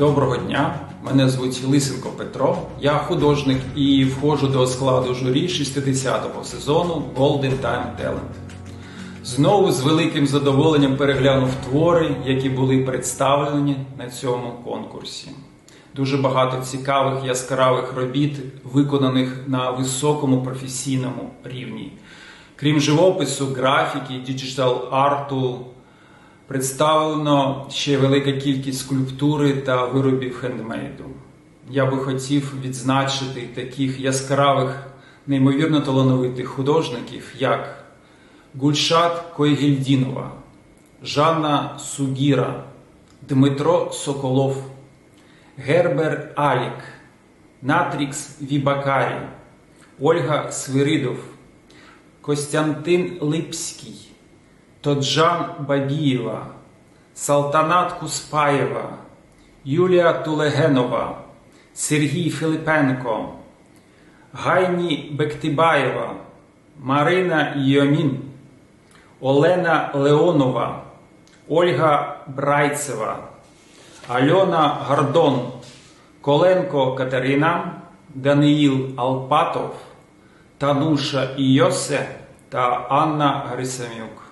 Доброго дня, мене звуть Лисенко Петро. Я художник і входжу до складу журі 60-го сезону Golden Time Talent. Знову з великим задоволенням переглянув твори, які були представлені на цьому конкурсі. Дуже багато цікавих яскравих робіт, виконаних на високому професійному рівні. Крім живопису, графіки, діджитал-арту, представлено ще велика кількість скульптури та виробів хендмейду. Я би хотів відзначити таких яскравих, неймовірно талановитих художників, як Гульшат Койгільдінова, Жанна Сугіра, Дмитро Соколов, Гербер Алік, Натрікс Вібакарі, Ольга Свиридов, Костянтин Липський, Тоджан Бабієва, Салтанат Куспаєва, Юлія Тулегенова, Сергій Филипенко, Гайні Бектибаєва, Марина Йомін, Олена Леонова, Ольга Брайцева, Альона Гордон, Коленко Катерина, Даниїл Алпатов, Тануша Іосе та Анна Грисамюк.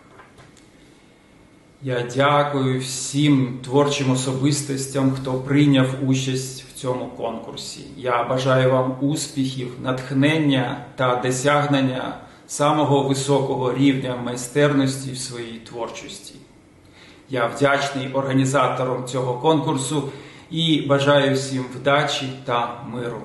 Я дякую всім творчим особистостям, хто прийняв участь в цьому конкурсі. Я бажаю вам успіхів, натхнення та досягнення самого високого рівня майстерності в своїй творчості. Я вдячний організаторам цього конкурсу і бажаю всім вдачі та миру.